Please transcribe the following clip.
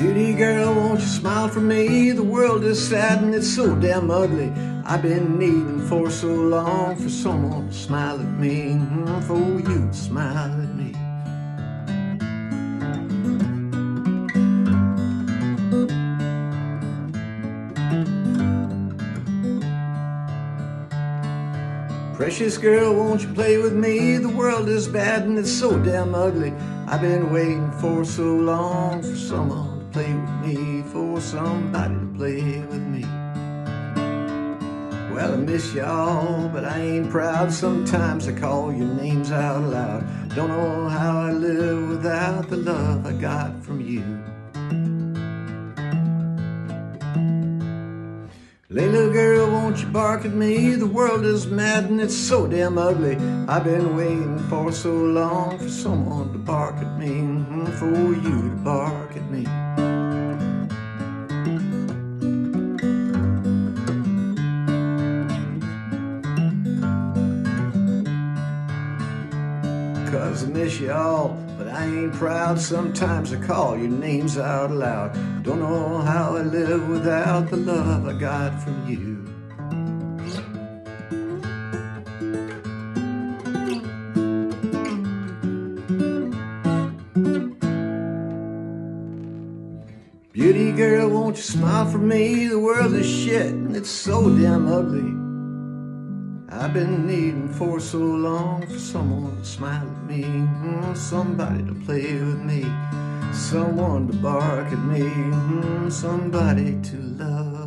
Beauty girl, won't you smile for me? The world is sad and it's so damn ugly. I've been needing for so long for someone to smile at me, mm, for you to smile at me. Precious girl, won't you play with me? The world is bad and it's so damn ugly. I've been waiting for so long for someone play with me, for somebody to play with me. Well, I miss y'all, but I ain't proud. Sometimes I call your names out loud. Don't know how I live without the love I got from you. Layla girl, won't you bark at me? The world is mad and it's so damn ugly. I've been waiting for so long for someone to bark at me, mm, for you to bark I miss y'all, but I ain't proud. Sometimes I call your names out loud. Don't know how I live without the love I got from you. Beauty girl, won't you smile for me? The world is shit and it's so damn ugly. I've been needing for so long for someone to smile at me, mm, somebody to play with me, someone to bark at me, mm, somebody to love.